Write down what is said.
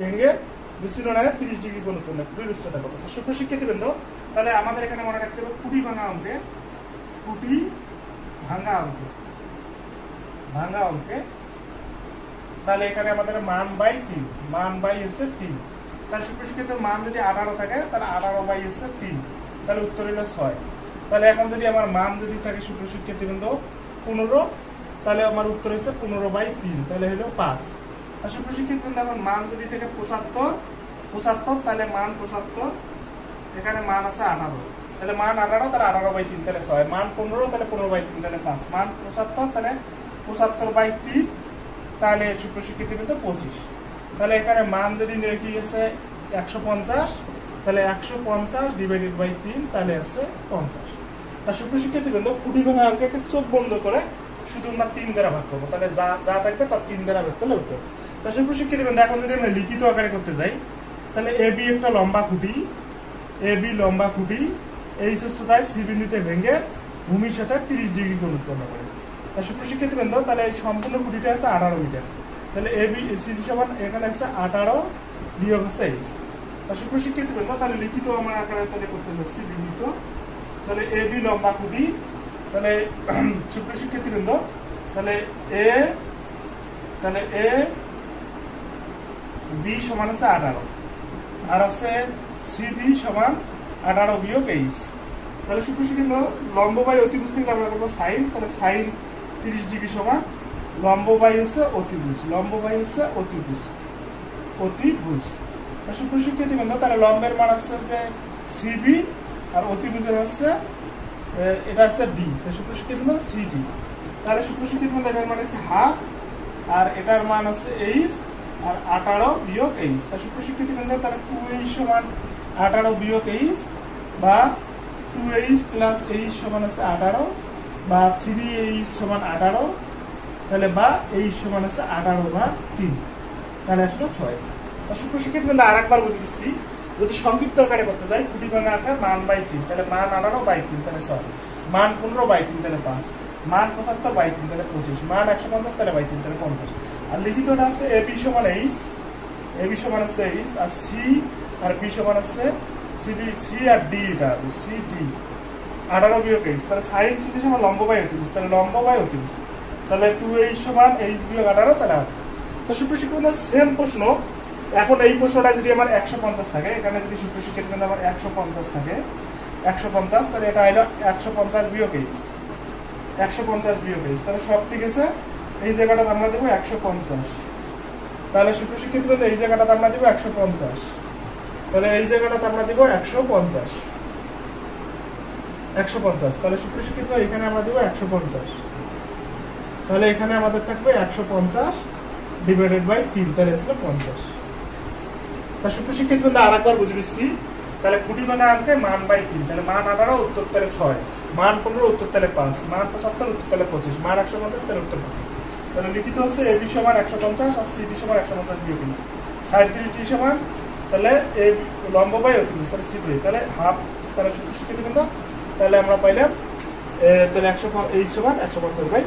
ভেঙে বিচ্ছিন্ন তিরিশ ডিগ্রি উৎপন্ন দুই উচ্চতা কত? শিক্ষার্থীবৃন্দ তাহলে আমাদের এখানে মনে রাখতে হবে কুটি ভাঙা অঙ্কে, কুটি ভাঙা অঙ্কে ভাঙা অঙ্কে, তাহলে এখানে আমাদের মান বাই তিন, মান বাই এসে তিন। তাহলে সুপ্র শিক্ষিত মান যদি আঠারো থাকে, তাহলে আঠারো বাই এসে তিন, তাহলে উত্তর হলো ছয়। তাহলে এখন যদি আমার মান যদি থাকে সুপ্র শিক্ষার্থীবৃন্দ পনেরো, তাহলে আমার উত্তর হচ্ছে পনেরো বাই তিন, তাহলে হলো পাঁচ। আর সুপ্র শিক্ষার্থীবৃন্দ এখন মান যদি থেকে পঁচাত্তর? পঁচাত্তর, তাহলে মান পঁচাত্তর। এখানে মান আছে আঠারো। তাহলে মান আঠারো, তাহলে আঠারো বাই তিন, তাহলে ছয়। মান পনেরো, তাহলে পনেরো বাই তিন, তাহলে পাঁচ। মান পঁচাত্তর, তাহলে পঁচাত্তর বাই তিন, তাহলে সুপ্র শিক্ষিত কিন্তু পঁচিশ। তাহলে এখানে মান যদি রেখে গেছে একশো পঞ্চাশ। তাহলে একশো পঞ্চাশ ডিভাইডেড বাই তিন, তাহলে আছে পঞ্চাশ। তা সুপ্র শিক্ষিত কিন্তু কুটি ভাঙা অঙ্ককে চোখ বন্ধ করে শুধু আমরা তিন দ্বারা ভাগ করব। তাহলে যা যা থাকবে তার তিন দ্বারা ভাগ করলে উত্তর। তা সুপ্র শিক্ষিত কিন্তু এখন যদি আমরা লিখিত আকারে করতে যাই, তাহলে এ বি একটা লম্বা খুঁটি, এ বি লম্বা খুঁটি, এই উচ্চতায় সি ভেঙে ভূমির সাথে তিরিশ ডিগ্রি কোণ উৎপন্ন করে। তা সুপ্রশিক্ষিত বৃন্দ তাহলে এই সম্পূর্ণ খুঁটিটা আছে আঠারো মিটার। তাহলে এ বি সি সমান এখানে আছে আঠারো বিয়োগ হচ্ছে এইচ তা সুপ্রশিক্ষিত বৃন্দ তাহলে লিখিত আমার আকারে তাহলে করতে যাচ্ছি লিখিত। তাহলে এ বি লম্বা খুঁটি, তাহলে সুপ্রশিক্ষিত বৃন্দ তাহলে এ তাহলে এ বি সমান আছে আঠারো। আর আছে সিবি সমান আঠারো বিয়োগ এইচ। তাহলে সুপ্রশিক্ষিত লম্ব বাই অতিভুজ থেকে আমরা করব সাইন। তাহলে সাইন তিরিশ ডিগ্রি সমান লম্ব বাই হচ্ছে অতিভুজ। লম্ব বাই হচ্ছে অতিভুজ। অতিভুজ। তা সুপ্রশিক্ষিত বন্ধু তাহলে লম্বের মান হচ্ছে যে সিবি আর অতিভুজের হচ্ছে এটা হচ্ছে ডি। তো সুপ্রশিক্ষিত বন্ধু সিডি তাহলে সুপ্রশিক্ষিত বন্ধু এটার মান হচ্ছে হাফ, আর এটার মান হচ্ছে এইচ আর আঠারো বিয়োগ এইচ। তা সুপ্রশিক্ষিত বন্ধু তাহলে টু এইচ সমান আঠারো বিয়োগ এইচ বা টু এইচ প্লাস এইচ সমান আছে আঠারো বা থ্রি এইচ সমান আঠারো, তাহলে বা এইচ সমান আছে আঠারো বা তিন। তাহলে আসলে ছয়। তা সুপ্রশিক্ষিত বন্ধু আর একবার বুঝে দিচ্ছি। যদি সংক্ষিপ্ত আকারে করতে যাই, কুটি ভাঙা আকার মান বাই তিন, তাহলে মান আঠারো বাই তিন, তাহলে ছয়। মান পনেরো বাই তিন, তাহলে পাঁচ। মান পঁচাত্তর বাই তিন, তাহলে পঁচিশ। মান একশো পঞ্চাশ, তাহলে বাই তিন, তাহলে পঞ্চাশ। আর লিখিতটা আছে এ বি সমান এইচ এ বি সমান আছে এইচ আর সি আর বি সমান আছে সি ডি সি আর ডি এটা সি ডি আঠারো বিয়োগ এইচ তাহলে সাইন সিটি সমান লম্ব বাই তাহলে লম্ব বাই তাহলে টু এইচ সমান এইচ বিয়োগ আঠারো, তাহলে তো সুপ্রশিক্ষক সেম প্রশ্ন। এখন এই প্রশ্নটা যদি আমার একশো পঞ্চাশ থাকে, এখানে যদি সুপ্রশিক্ষিত আমার একশো পঞ্চাশ থাকে, একশো পঞ্চাশ, তাহলে এটা হলো একশো পঞ্চাশ বিয়োগ এইচ একশো পঞ্চাশ বিয়োগ এইচ তাহলে সব ঠিক আছে? এই জায়গাটাতে আমরা দেবো একশো পঞ্চাশ। তাহলে সুপ্রশিক্ষিত এই জায়গাটাতে আমরা দেবো একশো পঞ্চাশ। তাহলে এই জায়গাটাতে আমরা দেবো একশো পঞ্চাশ। একশো পঞ্চাশ। তাহলে সুপ্রশিক্ষিত এখানে আমরা দেবো একশো পঞ্চাশ। তাহলে এখানে আমাদের থাকবে একশো পঞ্চাশ ডিভাইডেড বাই তিন, তাহলে আসলে পঞ্চাশ। তা সুপ্রশিক্ষিত বন্ধু আর একবার বুঝে দিচ্ছি তাহলে কুটি মানে আনকে মান বাই তিন। তাহলে মান আঠারো, উত্তর তাহলে ছয়। মান পনেরো, উত্তর তাহলে পাঁচ। মান পঁচাত্তর উত্তর তাহলে পঁচিশ। মান একশো পঞ্চাশ, তাহলে উত্তর পঁচিশ। তাহলে লিখিত হচ্ছে এ বি সমান একশো পঞ্চাশ আর সি ডি সমান একশো পঞ্চাশ বিয়োগ তিন সাঁত্রিশ ডি সমান, তাহলে এ লম্ব বাই ও তিরিশ, তাহলে সি বাই। তাহলে হাফ, তাহলে সুপ্রশিক্ষিত কিন্তু তাহলে আমরা পাইলাম তাহলে একশো এই সমান একশো পঞ্চাশ বাই।